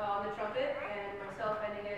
on the trumpet, and myself ending